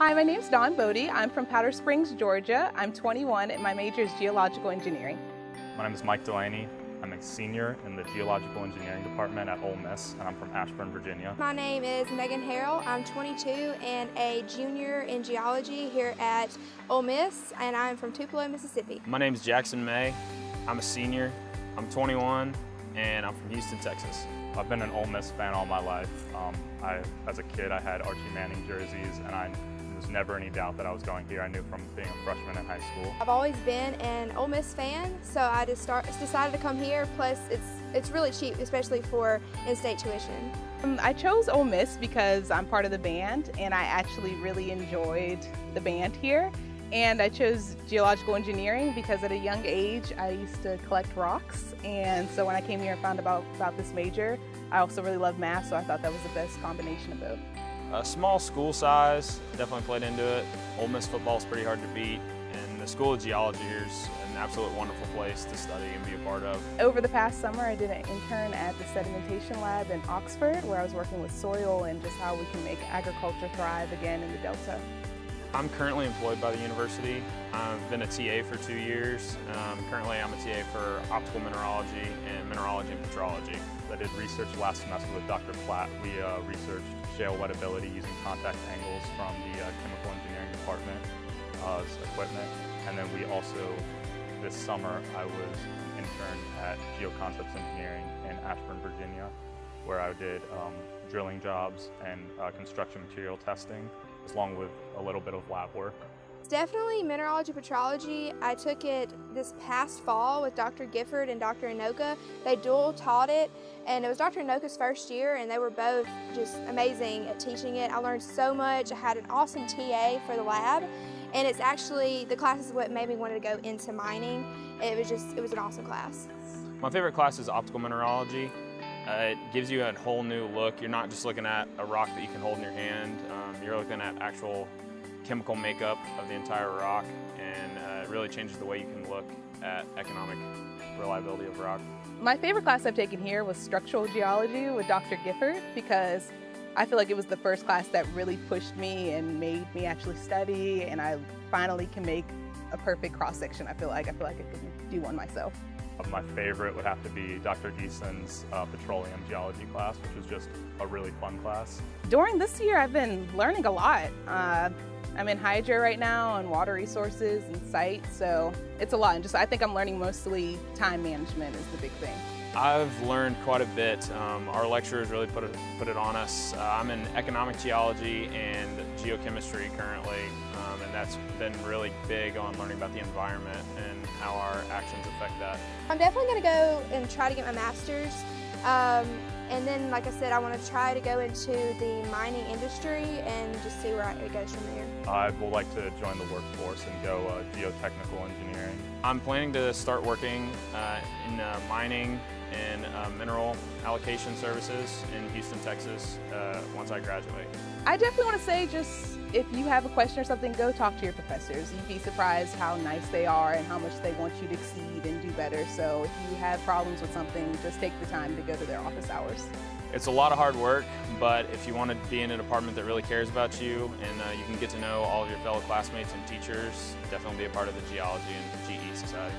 Hi, my name is Dawn Bodie. I'm from Powder Springs, Georgia. I'm 21 and my major is geological engineering. My name is Mike Delaney. I'm a senior in the Geological Engineering Department at Ole Miss, and I'm from Ashburn, Virginia. My name is Megan Harrell. I'm 22 and a junior in geology here at Ole Miss, and I'm from Tupelo, Mississippi. My name is Jackson May. I'm a senior. I'm 21, and I'm from Houston, Texas. I've been an Ole Miss fan all my life. Um, I, as a kid, I had Archie Manning jerseys, and I was never any doubt that I was going here. I knew from being a freshman in high school. I've always been an Ole Miss fan, so I just start, decided to come here. Plus, it's it's really cheap, especially for in-state tuition. Um, I chose Ole Miss because I'm part of the band, and I actually really enjoyed the band here. And I chose geological engineering because at a young age I used to collect rocks. And so when I came here and found about, about this major, I also really love math, so I thought that was the best combination of both. A small school size definitely played into it. Ole Miss football is pretty hard to beat, and the School of Geology here is an absolute wonderful place to study and be a part of. Over the past summer, I did an intern at the sedimentation lab in Oxford, where I was working with soil and just how we can make agriculture thrive again in the Delta. I'm currently employed by the university. I've been a TA for two years. Um, currently I'm a TA for optical mineralogy and mineralogy and petrology. I did research last semester with Dr. Platt. We uh, researched shale wettability using contact angles from the uh, chemical engineering department uh, equipment. And then we also, this summer, I was interned at Geoconcepts Engineering in Ashburn, Virginia, where I did um, drilling jobs and uh, construction material testing along with a little bit of lab work. It's definitely mineralogy petrology. I took it this past fall with Dr. Gifford and Dr. Inoka. They dual taught it and it was Dr. Inoka's first year and they were both just amazing at teaching it. I learned so much. I had an awesome TA for the lab and it's actually, the class is what made me want to go into mining. It was just, it was an awesome class. My favorite class is optical mineralogy. Uh, it gives you a whole new look. You're not just looking at a rock that you can hold in your hand. Um, you're looking at actual chemical makeup of the entire rock and uh, it really changes the way you can look at economic reliability of rock. My favorite class I've taken here was structural geology with Dr. Gifford because I feel like it was the first class that really pushed me and made me actually study and I finally can make a perfect cross section. I feel like I feel like I could do one myself. My favorite would have to be Dr. Deason's uh, petroleum geology class, which was just a really fun class. During this year, I've been learning a lot. Uh, I'm in hydro right now on water resources and site, so it's a lot. And just I think I'm learning mostly time management is the big thing. I've learned quite a bit. Um, our lecturers really put it, put it on us. Uh, I'm in economic geology and geochemistry currently, um, and that's been really big on learning about the environment and how our actions affect that. I'm definitely going to go and try to get my master's. Um, and then, like I said, I want to try to go into the mining industry and just see where it goes from there. I would like to join the workforce and go uh, geotechnical engineering. I'm planning to start working uh, in uh, mining and uh, mineral allocation services in Houston, Texas uh, once I graduate. I definitely want to say just if you have a question or something, go talk to your professors. You'd be surprised how nice they are and how much they want you to exceed and do better. So if you have problems with something, just take the time to go to their office hours. It's a lot of hard work, but if you want to be in a department that really cares about you and uh, you can get to know all of your fellow classmates and teachers, definitely be a part of the Geology and GE Society.